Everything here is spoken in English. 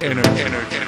energy. energy.